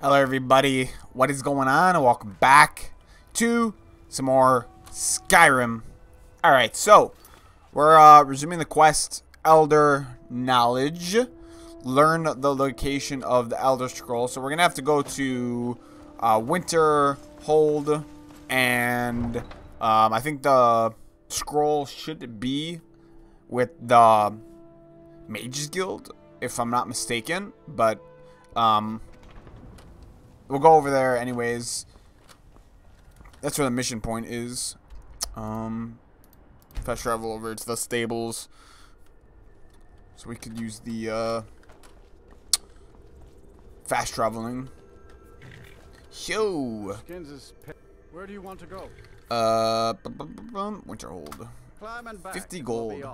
Hello everybody, what is going on? Welcome back to some more Skyrim. Alright, so, we're uh, resuming the quest, Elder Knowledge. Learn the location of the Elder Scroll. So we're going to have to go to uh, Winter Hold, and um, I think the scroll should be with the Mages Guild, if I'm not mistaken. But, um, we'll go over there anyways. That's where the mission point is. Um, fast travel over to the stables. So we could use the, uh, fast traveling. Yo! Where do you want to go? Uh, bum, bum, bum, bum, Winterhold. Climb and back. 50 We'll gold.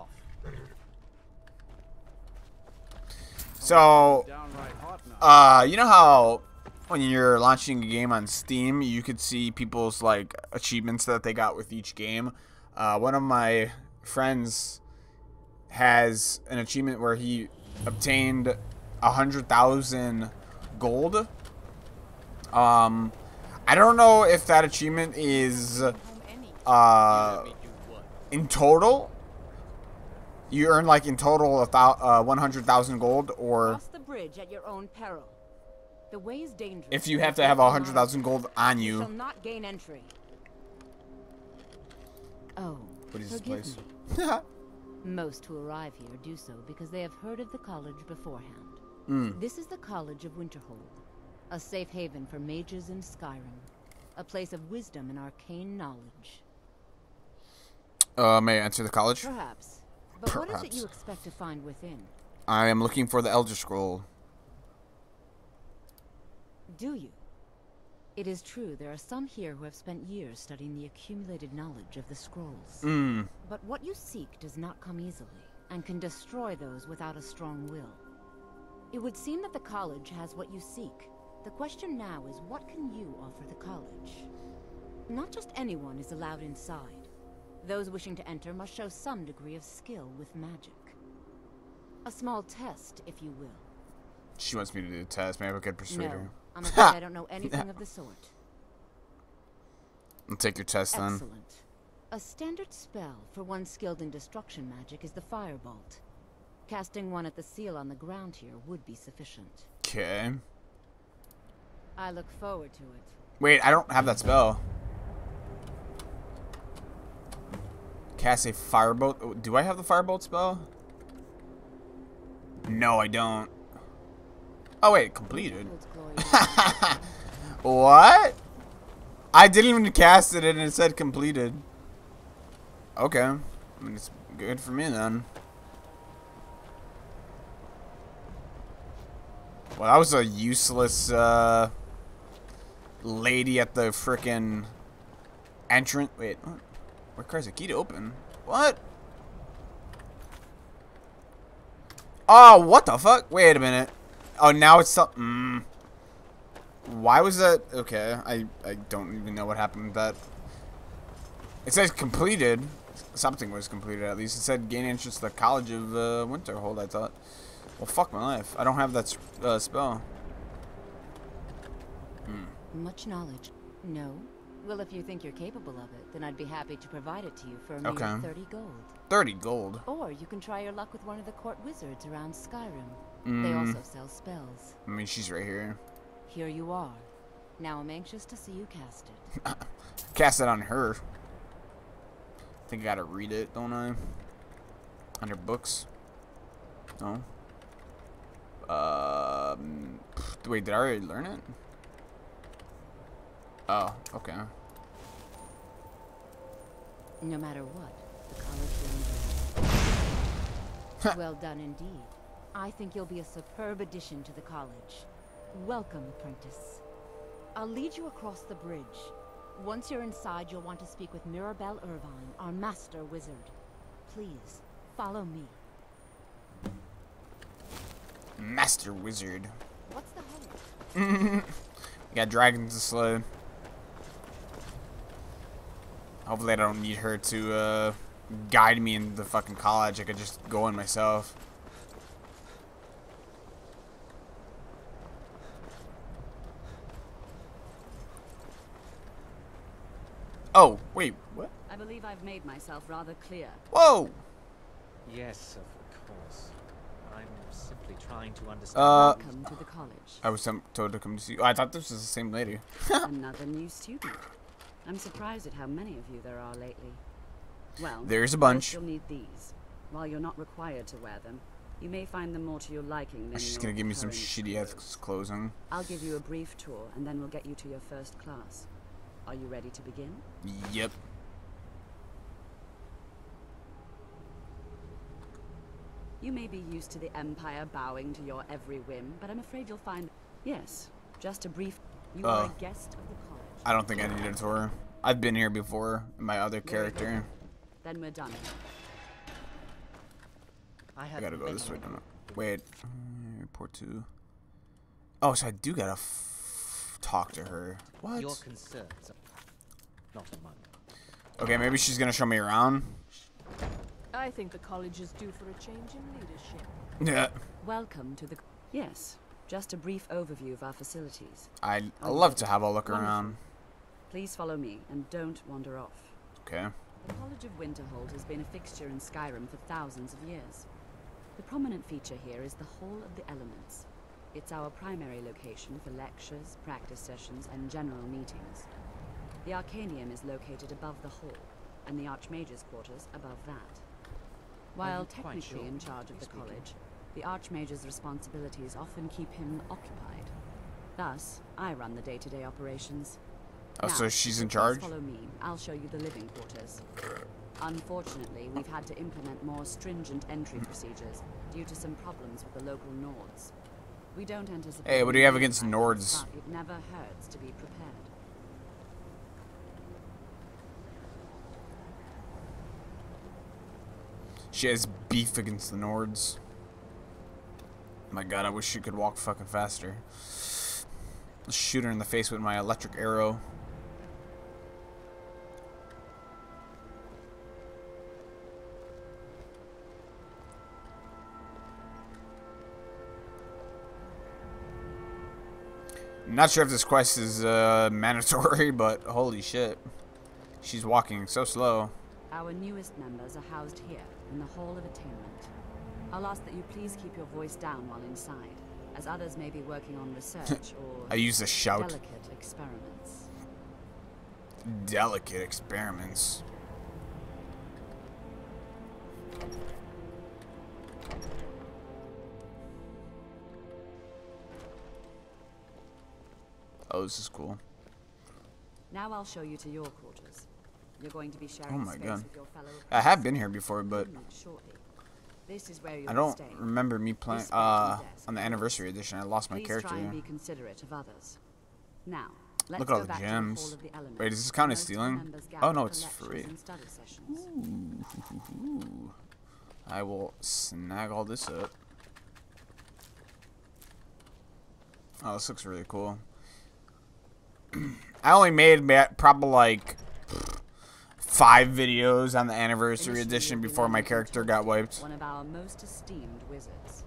So, hot now. Uh, you know how when you're launching a game on Steam, you could see people's like achievements that they got with each game. Uh, one of my friends has an achievement where he obtained a hundred thousand gold. Um, I don't know if that achievement is uh in total. You earn like in total a uh, one hundred thousand gold, or Cross the bridge at your own peril. The way is dangerous. if you have to have a hundred thousand gold on you shall not gain entry. Oh, What is this place? Most who arrive here do so because they have heard of the college beforehand. Mm. This is the College of Winterhold, a safe haven for mages in Skyrim, a place of wisdom and arcane knowledge. Uh, may I enter the college? Perhaps. But what is it you expect to find within? I am looking for the Elder Scroll. Do you? It is true there are some here who have spent years studying the accumulated knowledge of the scrolls. Mm. But what you seek does not come easily, and can destroy those without a strong will. It would seem that the college has what you seek. The question now is what can you offer the college? Not just anyone is allowed inside. Those wishing to enter must show some degree of skill with magic. A small test, if you will. She wants me to do the test. Maybe I could persuade no, her. I'm afraid I don't know anything of the sort. I'll take your test then. Excellent. A standard spell for one skilled in destruction magic is the Firebolt. Casting one at the seal on the ground here would be sufficient. Okay. I look forward to it. Wait, I don't have that spell. Cast a firebolt. oh, Do I have the firebolt spell? No, I don't. Oh wait, completed. What? I didn't even cast it and it said completed. Okay. I mean, it's good for me then. Well, that was a useless, uh, lady at the frickin' entrance. Wait, what? Requires a key to open. What? Oh, what the fuck? Wait a minute. Oh, now it's something. Mm. Why was that? Okay, I, I don't even know what happened with that. It says completed. Something was completed at least. It said gain entrance to the College of uh, Winterhold, I thought. Well, fuck my life. I don't have that uh, spell. Much knowledge. No? Well, if you think you're capable of it, then I'd be happy to provide it to you for a mere Okay. 30 gold. 30 gold. Or you can try your luck with one of the court wizards around Skyrim. They Mm. also sell spells. I mean, she's right here. Here you are. Now I'm anxious to see you cast it. Cast it on her. I think I gotta read it, don't I? Under books? No. Um. Wait, did I already learn it? Oh, okay. No matter what, the college will well done indeed. I think you'll be a superb addition to the college. Welcome, apprentice. I'll lead you across the bridge. Once you're inside, you'll want to speak with Mirabelle Ervine, our master wizard. Please, follow me. Master Wizard. What's the hurry? We got dragons to slay. Hopefully I don't need her to uh, guide me in the fucking college. I could just go in myself. Oh, wait, what? I believe I've made myself rather clear. Whoa! Yes, of course. I'm simply trying to understand. Uh, Welcome to the college. I was told to come to see you. I thought this was the same lady. Another new student. I'm surprised at how many of you there are lately. Well, There's a bunch. You'll need these. While you're not required to wear them, you may find them more to your liking than She's gonna give me some shitty ass clothes. clothing. I'll give you a brief tour, and then we'll get you to your first class. Are you ready to begin? Yep. You may be used to the Empire bowing to your every whim, but I'm afraid you'll find... Yes, just a brief... You are Oh. a guest of the college. I don't think I need a tour. I've been here before my other character. Then we're done. I, I gotta go this way. Don't I? Wait. uh, Report to. Oh, so I do gotta talk to her. What? Your concerns are not among. Okay, maybe she's gonna show me around. I think the college is due for a change in leadership. Yeah. Welcome to the... Yes, just a brief overview of our facilities. I I love to have a look Wonderful. around. Please follow me, and don't wander off. Okay. The College of Winterhold has been a fixture in Skyrim for thousands of years. The prominent feature here is the Hall of the Elements. It's our primary location for lectures, practice sessions, and general meetings. The Arcanium is located above the hall, and the Archmage's quarters above that. While technically sure, in charge of the speaking? college, the Archmage's responsibilities often keep him occupied. Thus, I run the day-to-day operations. Oh, Now, so she's in charge? Follow me. I'll show you the living quarters. Unfortunately, we've had to implement more stringent entry procedures due to some problems with the local Nords. We don't anticipate. Hey, what do you have against Nords? It never hurts to be prepared. She has beef against the Nords. My god, I wish she could walk fucking faster. Let's shoot her in the face with my electric arrow. Not sure if this quest is uh, mandatory, but holy shit. She's walking so slow. Our newest members are housed here, in the Hall of Attainment. I'll ask that you please keep your voice down while inside, as others may be working on research or I use a shout. delicate experiments. Delicate experiments. Oh, this is cool. Now I'll show you to your quarters. You're going to be sharing Oh my space God. with your fellow I have been here before, but. This is where you'll I don't staying. remember me playing. Uh, on the anniversary edition, I lost my Please character. try and be considerate of others. Now, let's Look at all the gems. The Wait, is this count as of stealing? Oh, no, it's free. and study. Ooh. I will snag all this up. Oh, this looks really cool. I only made probably like five videos on the anniversary edition before my character got wiped. One of our most esteemed wizards.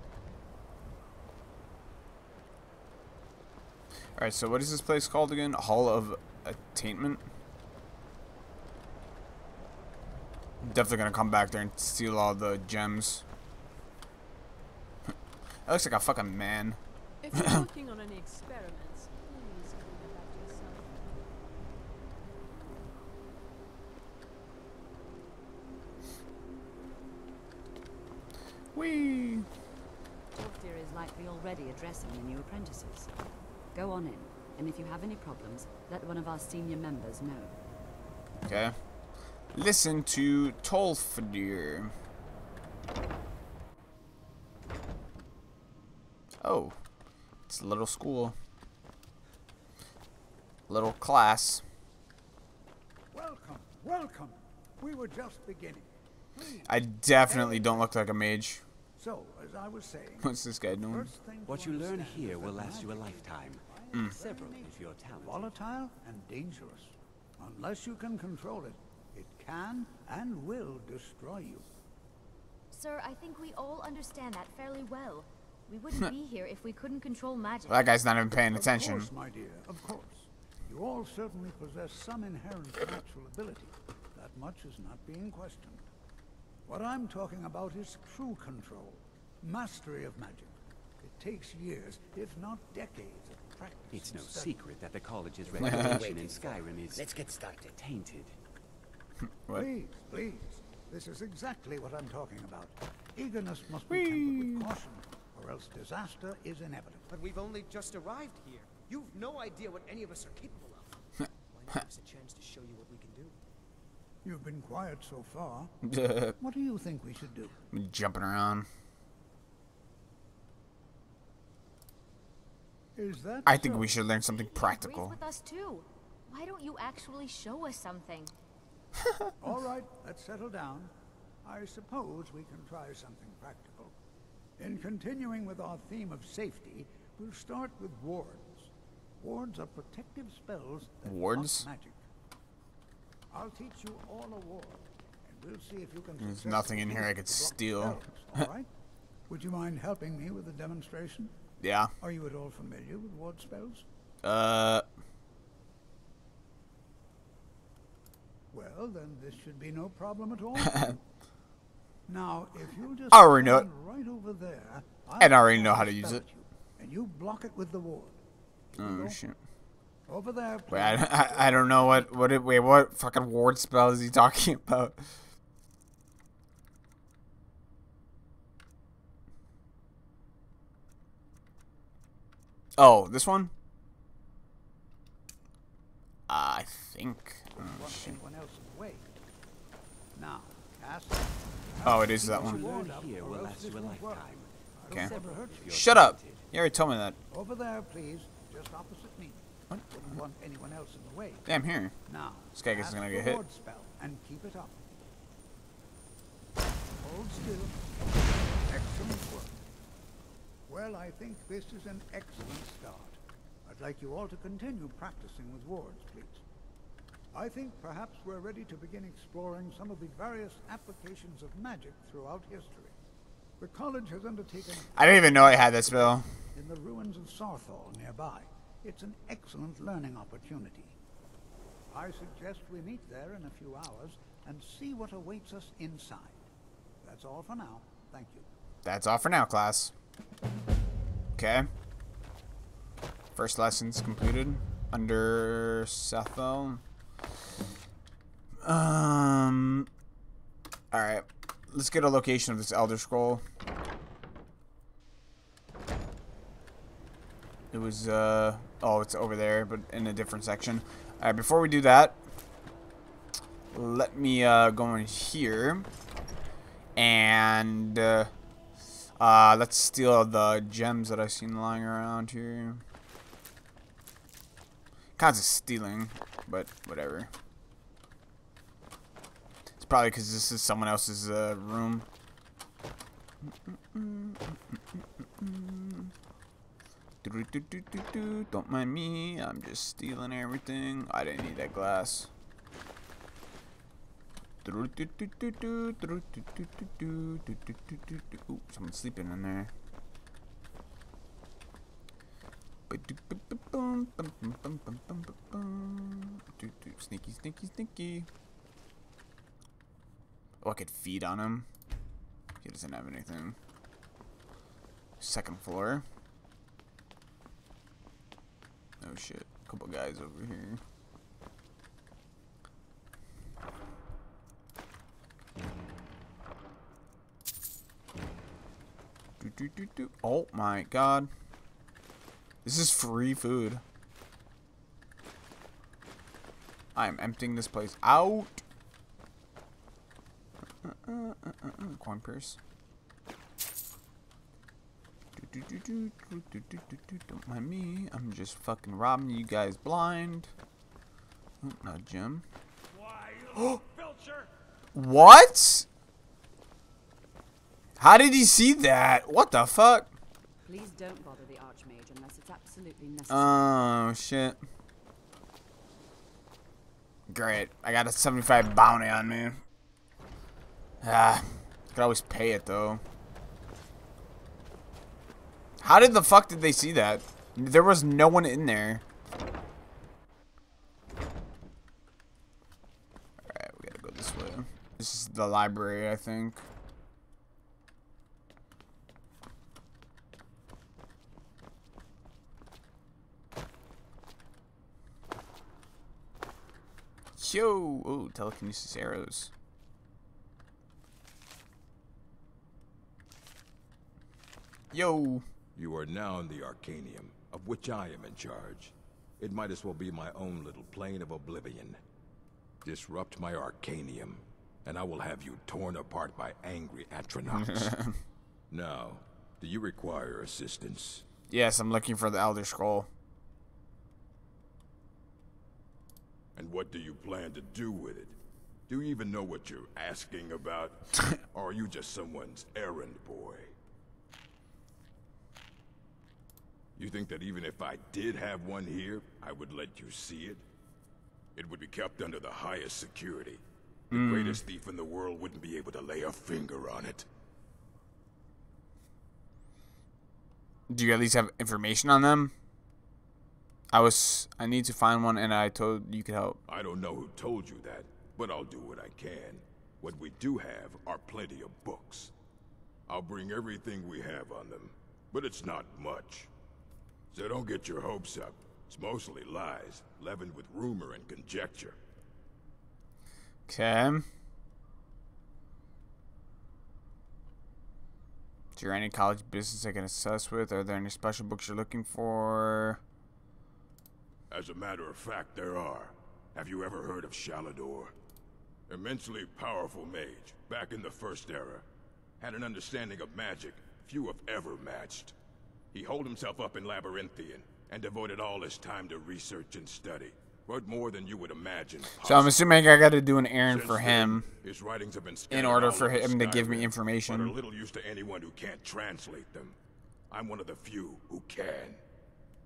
Alright, so what is this place called again? Hall of Attainment? Definitely gonna come back there and steal all the gems. that looks like a fucking man. If you're working on any experiments, please keep that to yourself. Whee! Tolfdir is likely already addressing the new apprentices. Go on in, and if you have any problems, let one of our senior members know. Okay. Listen to Tolfdir. Oh. It's a little school. Little class. Welcome, welcome. We were just beginning. Please. I definitely don't look like a mage. So, as I was saying, What's this guy doing? What you learn here will last you a lifetime. Mm. Several if you're talented. Volatile and dangerous. Unless you can control it, it can and will destroy you. Sir, I think we all understand that fairly well. We wouldn't be here if we couldn't control magic. That guy's not even paying attention. Of course, my dear, of course. You You all certainly possess some inherent natural ability. That much is not being questioned. What I'm talking about is true control, mastery of magic. It takes years, if not decades, of practice. It's no study. secret that the college's reputation in Skyrim is Let's get started. tainted. What? Please, please. This is exactly what I'm talking about. Eagerness must be tempered with caution, or else disaster is inevitable. But we've only just arrived here. You've no idea what any of us are capable of. Why not a chance to show you what we can do? You've been quiet so far. What do you think we should do? Jumping around. Is that I think so? we should learn something Agrees practical. with us too. Why don't you actually show us something? All right, let's settle down. I suppose we can try something practical. In continuing with our theme of safety, we'll start with wards. Wards are protective spells that Wards? magic. I'll teach you all a ward, and we'll see if you can. There's nothing in here I could use it to steal. all right? Would you mind helping me with the demonstration? Yeah. Are you at all familiar with ward spells? Uh. Well, then this should be no problem at all. now, if you'll just I already know it. right over there, And I already know how to use it. you, and you block it with the ward. Oh shit. Over there. Wait, I, I, I, don't know what what it, wait what fucking ward spell is he talking about? Oh, this one. I think. Oh, oh, it is that one. Okay. Shut up. You already told me that. Over there, please. Just opposite me. Wouldn't want anyone else in the way. I'm here. Now, This guy is gonna get hit. ward spell and keep it up. Hold still. Excellent work. Well, I think this is an excellent start. I'd like you all to continue practicing with wards, please. I think perhaps we're ready to begin exploring some of the various applications of magic throughout history. The college has undertaken I didn't even know I had this spell. in the ruins of Saarthal nearby. It's an excellent learning opportunity. I suggest we meet there in a few hours and see what awaits us inside. That's all for now. Thank you. That's all for now, class. Okay. First lessons completed under Saarthal. Um. All right. Let's get a location of this Elder Scroll. It was uh oh, it's over there, but in a different section. All right. Before we do that, let me uh go in here and. Uh, uh, let's steal the gems that I've seen lying around here. Kinds of stealing, but whatever. It's probably because this is someone else's uh, room. Do-do-do-do-do-do. Don't mind me, I'm just stealing everything. I didn't need that glass. Ooh, someone's sleeping in there. Sneaky, sneaky, sneaky. Oh, I could feed on him. He doesn't have anything. Second floor. Oh shit. a Couple guys over here. Do, do, do, do. Oh my god. This is free food. I am emptying this place out. Uh, uh, uh, uh, uh, Coin purse. Don't mind me. I'm just fucking robbing you guys blind. Oh, not Jim. What? How did he see that? What the fuck? Please don't bother the Archmage unless it's absolutely necessary. Oh shit. Great. I got a 75 bounty on me. Ah, could always pay it though. How did the fuck did they see that? There was no one in there. Alright, we gotta go this way. This is the library, I think. Yo! Oh, telekinesis arrows. Yo! You are now in the Arcanium, of which I am in charge. It might as well be my own little plane of oblivion. Disrupt my Arcanium, and I will have you torn apart by angry atronachs. now, do you require assistance? Yes, I'm looking for the Elder Scroll. And what do you plan to do with it? Do you even know what you're asking about? or are you just someone's errand boy? You think that even if I did have one here, I would let you see it? It would be kept under the highest security. The Mm. greatest thief in the world wouldn't be able to lay a finger on it. Do you at least have information on them? I was. I need to find one, and I told you could help. I don't know who told you that, but I'll do what I can. What we do have are plenty of books. I'll bring everything we have on them, but it's not much. So don't get your hopes up. It's mostly lies, leavened with rumor and conjecture. Okay. Is there any college business I can assess with? Are there any special books you're looking for? As a matter of fact, there are. Have you ever heard of Shalidor? Immensely powerful mage, back in the First Era. Had an understanding of magic few have ever matched. He holed himself up in Labyrinthian, and devoted all his time to research and study. Wrote more than you would imagine. So I'm assuming I got to do an errand Since for then, him His writings have been in order for him to give me Skyrim, But are information. little use to anyone who can't translate them. I'm one of the few who can.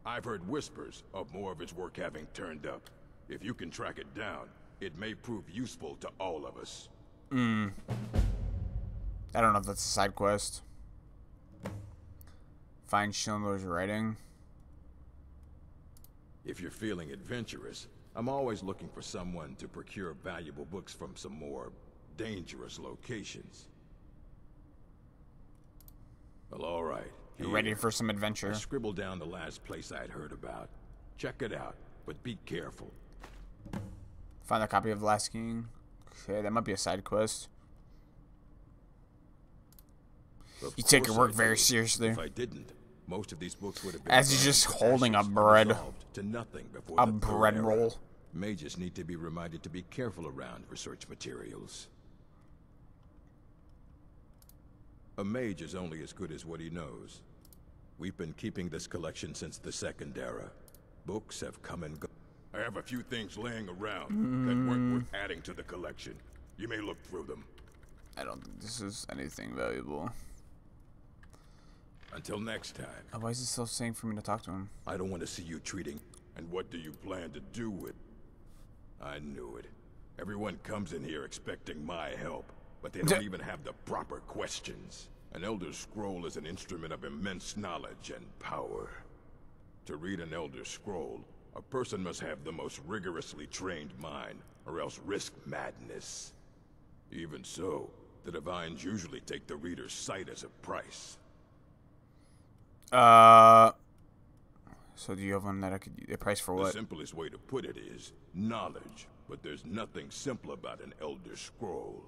I've heard whispers of more of his work having turned up. If you can track it down, it may prove useful to all of us. Hmm. I don't know if that's a side quest. Find Shalidor's writing. If you're feeling adventurous, I'm always looking for someone to procure valuable books from some more dangerous locations. Well, all right. You ready for some adventure? I scribbled down the last place I'd heard about. Check it out, but be careful. Find a copy of The Last King. Okay, that might be a side quest. Of You take your work very seriously. If I didn't, most of these books would have been As he's just holding a bread. to nothing before A bread Era. roll. Mages need to be reminded to be careful around research materials. A mage is only as good as what he knows. We've been keeping this collection since the Second Era. Books have come and gone. I have a few things laying around that weren't worth adding to the collection. You may look through them. I don't think this is anything valuable. Until next time, Oh, why is it still saying for me to talk to him? I don't want to see you treating. And what do you plan to do with? I knew it. Everyone comes in here expecting my help, but they don't even have the proper questions. An Elder Scroll is an instrument of immense knowledge and power. To read an Elder Scroll, a person must have the most rigorously trained mind, or else risk madness. Even so, the Divines usually take the reader's sight as a price. Uh. So do you have one that I could a price for what? The simplest way to put it is knowledge, but there's nothing simple about an Elder Scroll.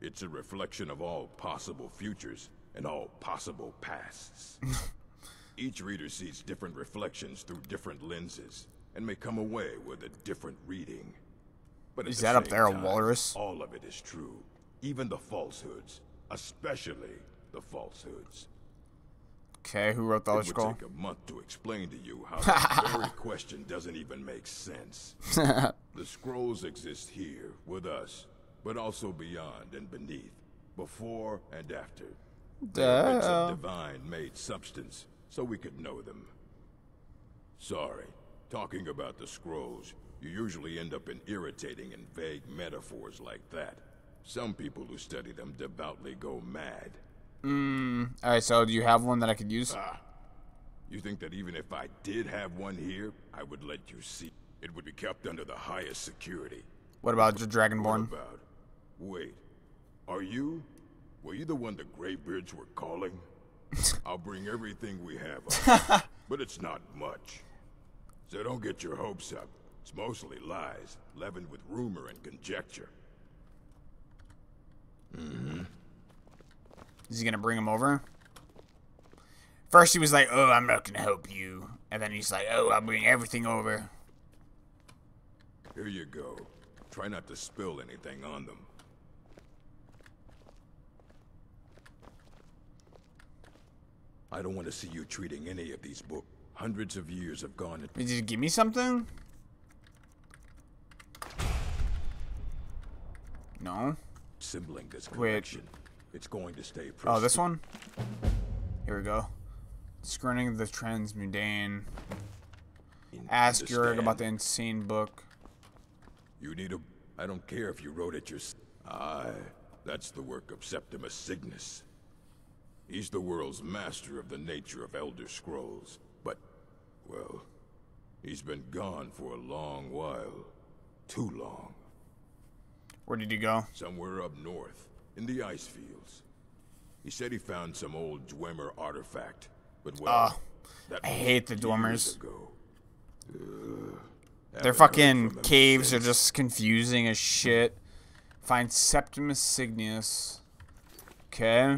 It's a reflection of all possible futures and all possible pasts. Each reader sees different reflections through different lenses and may come away with a different reading. But Is that up there a walrus? All of it is true, even the falsehoods, especially the falsehoods. Okay, who wrote the It Elder would take a month to explain to you how that very question doesn't even make sense. the scrolls exist here, with us, but also beyond and beneath, before and after. They're bits of divine-made substance, so we could know them. Sorry, talking about the scrolls, you usually end up in irritating and vague metaphors like that. Some people who study them devoutly go mad. Mm. All right. So do you have one that I could use? Ah, you think that even if I did have one here, I would let you see? It would be kept under the highest security. What about the What Dragonborn? about? Wait, are you? Were you the one the Greybeards were calling? I'll bring everything we have up, but it's not much. So don't get your hopes up. It's mostly lies, leavened with rumor and conjecture. Mm-hmm. Is he gonna bring him over? First he was like, "Oh, I'm not gonna help you," and then he's like, "Oh, I'll bring everything over." Here you go. Try not to spill anything on them. I don't want to see you treating any of these books. Hundreds of years have gone. Did you give me something? No. Assembling this Wait. It's going to stay. Oh, this one? Here we go. Screening the Transmundane. Ask Urag about the insane book. You need a. I don't care if you wrote it yourself. Aye, that's the work of Septimus Signus. He's the world's master of the nature of Elder Scrolls. But, well, he's been gone for a long while. Too long. Where did he go? Somewhere up north, in the ice fields. He said he found some old Dwemer artifact, but well, Ah, that I hate the Dwemers. Ugh, Their fucking caves are just confusing as shit. Find Septimus Signus. Okay.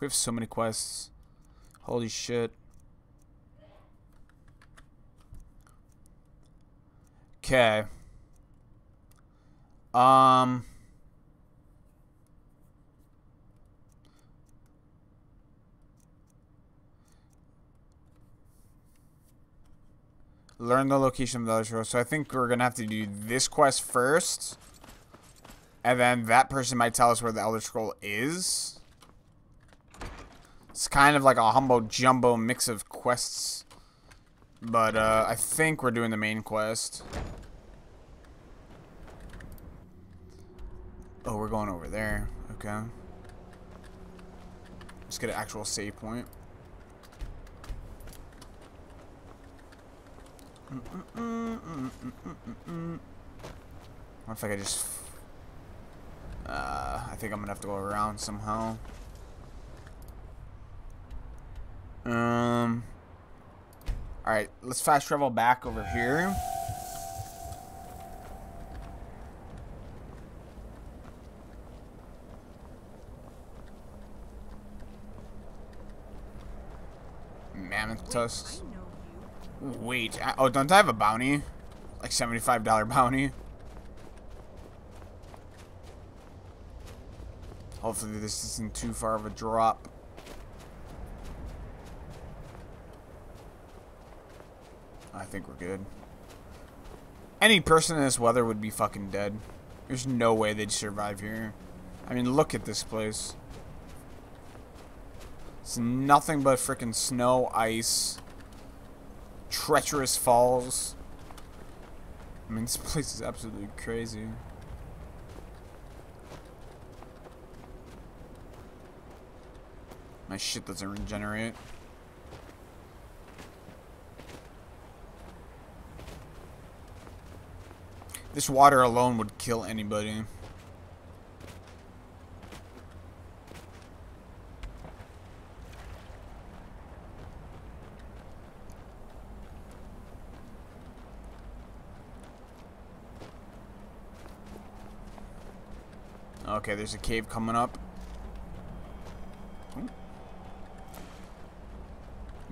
We have so many quests. Holy shit. Okay. Um. Learn the location of the other scroll. So I think we're gonna have to do this quest first. And then that person might tell us where the Elder Scroll is. It's kind of like a humble jumbo mix of quests. But uh, I think we're doing the main quest. Oh, we're going over there. Okay. Let's get an actual save point. What if I could just... Uh, I think I'm gonna have to go around somehow. Um... Alright, let's fast travel back over here. Mammoth tusks. Wait, oh, don't I have a bounty? Like $75 bounty? Hopefully this isn't too far of a drop. I think we're good. Any person in this weather would be fucking dead. There's no way they'd survive here. I mean, look at this place. It's nothing but freaking snow, ice, treacherous falls. I mean, this place is absolutely crazy. My shit doesn't regenerate. This water alone would kill anybody. Okay, there's a cave coming up.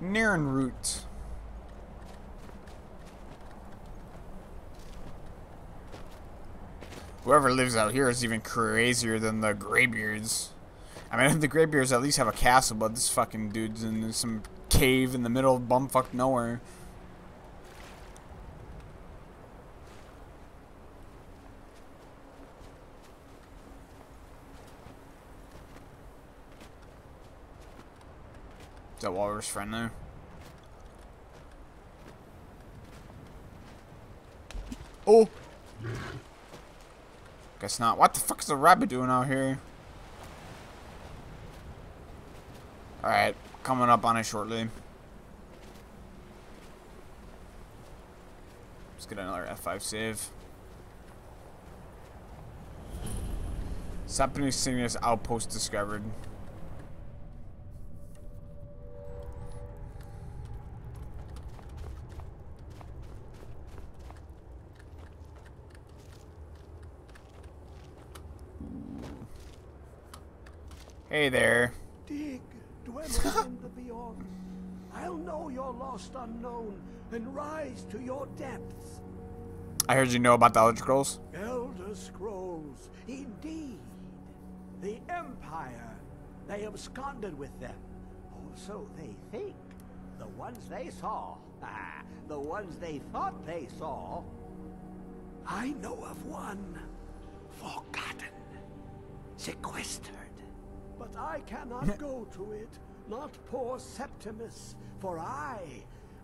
Nirnroot. Whoever lives out here is even crazier than the Greybeards. I mean, the Greybeards at least have a castle, but this fucking dude's in some cave in the middle of bumfuck nowhere. That Walrus friend there? Oh! Guess not. What the fuck is a rabbit doing out here? Alright, coming up on it shortly. Let's get another F5 save. Septimus outpost discovered. Hey there. Dig, dweller in the beyond. I'll know your lost unknown and rise to your depths. I heard you know about the Elder Scrolls. Elder Scrolls, indeed. The Empire, they absconded with them. Or so they think. The ones they saw, ah, the ones they thought they saw. I know of one, forgotten, sequestered. But I cannot go to it, not poor Septimus, for I,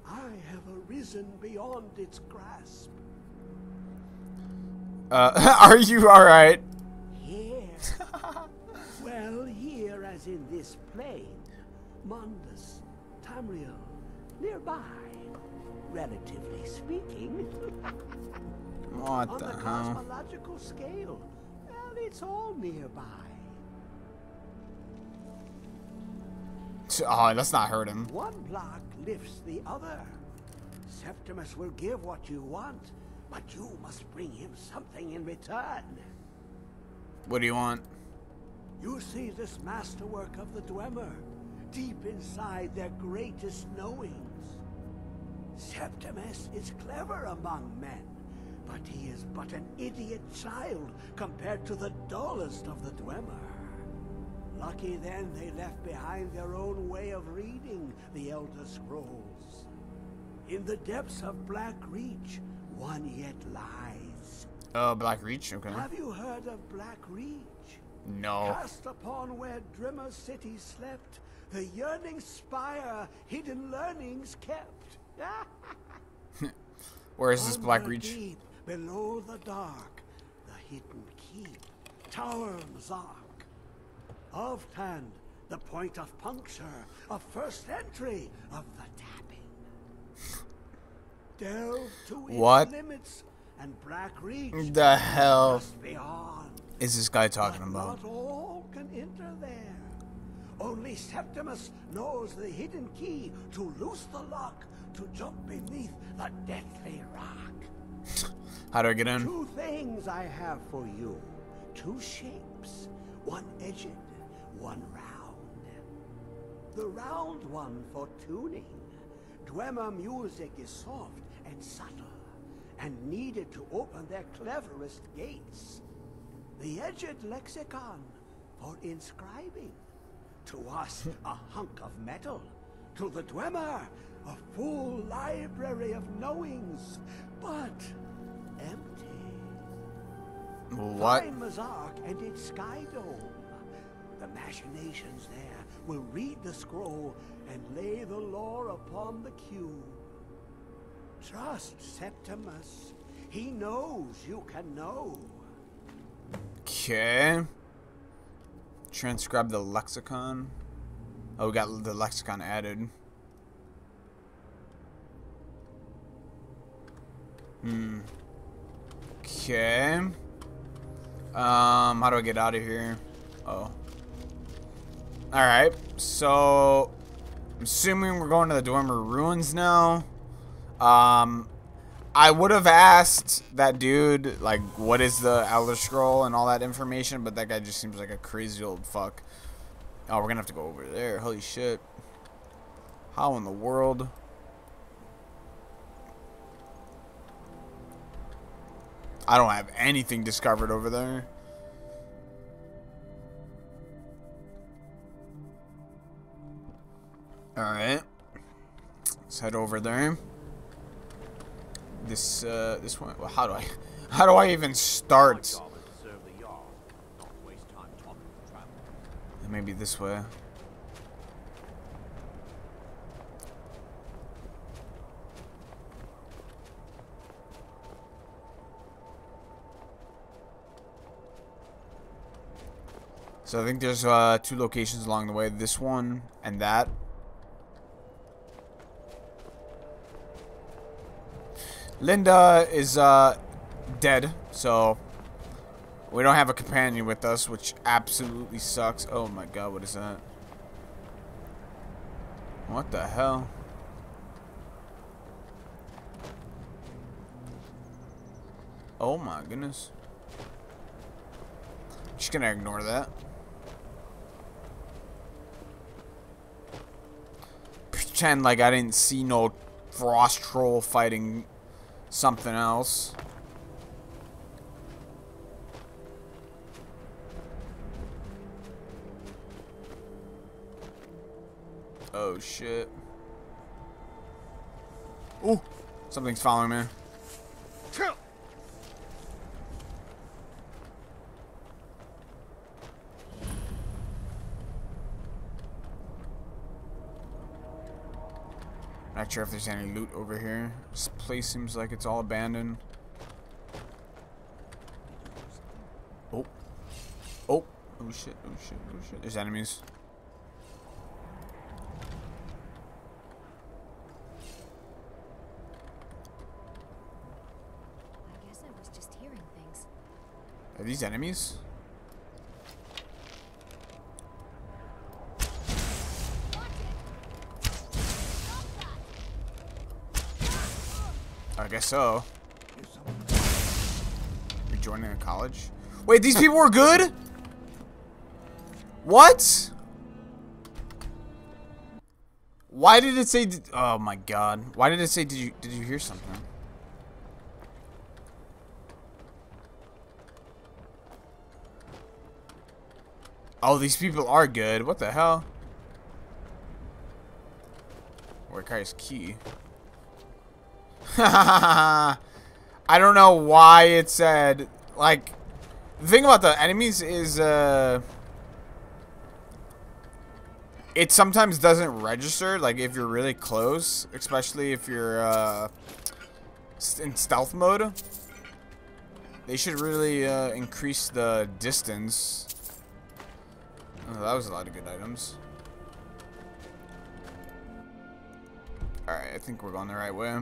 I have arisen beyond its grasp. Uh, are you alright? Here. well, here as in this plane. Mundus, Tamriel, nearby. Relatively speaking. What On the the hell? cosmological scale, well, it's all nearby. Oh, let's not hurt him. One block lifts the other. Septimus will give what you want, but you must bring him something in return. What do you want? You see this masterwork of the Dwemer, deep inside their greatest knowings. Septimus is clever among men, but he is but an idiot child compared to the dullest of the Dwemer. Lucky then they left behind their own way of reading the Elder Scrolls. In the depths of Black Reach, one yet lies. Oh, Blackreach? Okay. Have you heard of Black Reach? No. Cast upon where Dwemer city slept, the yearning spire hidden learnings kept. Where is this Blackreach? Deep, below the dark, the hidden keep, Tower Mzark. Alftand, the point of puncture, of first entry of the tapping. Delve to What? limits, and Black Reach The hell beyond. is this guy talking about? Not all can enter there. Only Septimus knows the hidden key to loose the lock to jump beneath the deathly rock. How do I get in? Two things I have for you. Two shapes. One edged, one round. The round one for tuning. Dwemer music is soft and subtle, and needed to open their cleverest gates. The edged lexicon for inscribing. To us, a hunk of metal. To the Dwemer, a full library of knowings, but empty. What? Find Mzark and its sky dome. The machinations there will read the scroll and lay the lore upon the cube. Trust Septimus. He knows you can know. Okay. Transcribe the lexicon. Oh, we got the lexicon added. Hmm. Okay. Um, how do I get out of here? Oh. Alright, so... I'm assuming we're going to the Dwemer Ruins now. Um, I would have asked that dude, like, what is the Elder Scroll and all that information, but that guy just seems like a crazy old fuck. Oh, we're gonna have to go over there. Holy shit. How in the world? I don't have anything discovered over there. Alright. Let's head over there. This, uh, this one, well, how do I, how do I even start? Maybe this way. So I think there's uh, two locations along the way. This one and that. Linda is uh, dead, so We don't have a companion with us, which absolutely sucks. Oh my god, what is that? What the hell? Oh my goodness. Just gonna ignore that. Pretend like I didn't see no frost troll fighting something else. Oh shit. Oh, something's following me. Not sure if there's any loot over here. This place seems like it's all abandoned. Oh. Oh. Oh shit, oh shit, oh shit. There's enemies. I guess I was just hearing things. Are these enemies? I guess so. You're joining a college? Wait, these people were good? What? Why did it say? Oh my god! Why did it say? Did you did you hear something? Oh, these people are good. What the hell? Where's key? I don't know why it said like the thing about the enemies is uh it sometimes doesn't register like if you're really close especially if you're uh in stealth mode. They should really uh, increase the distance. Oh, that was a lot of good items. Alright I think we're going the right way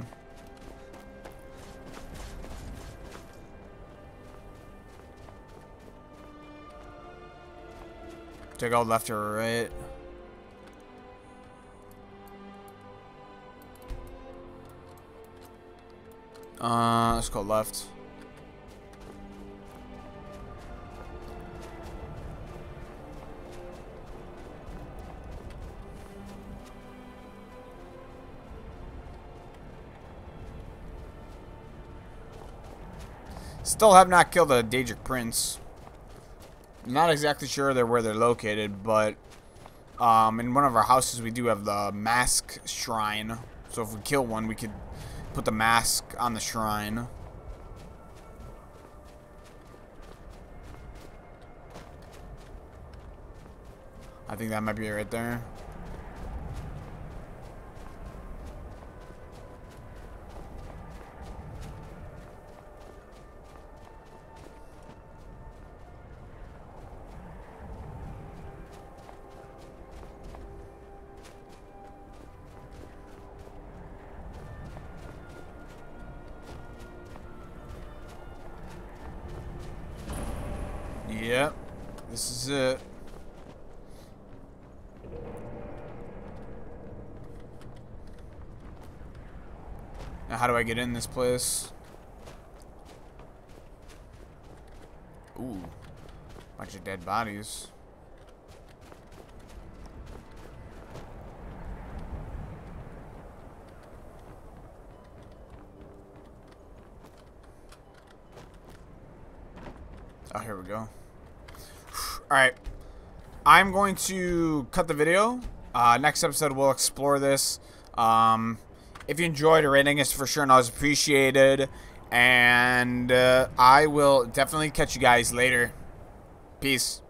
I go left or right? Uh, let's go left. Still have not killed a Daedric Prince. Not exactly sure they're where they're located, but um, in one of our houses we do have the mask shrine. So if we kill one, we could put the mask on the shrine. I think that might be right there. Yep. This is it. Now how do I get in this place? Ooh. Bunch of dead bodies. Oh, here we go. Alright. I'm going to cut the video. Uh, next episode, we'll explore this. Um, if you enjoyed, rating is for sure and always appreciated. And uh, I will definitely catch you guys later. Peace.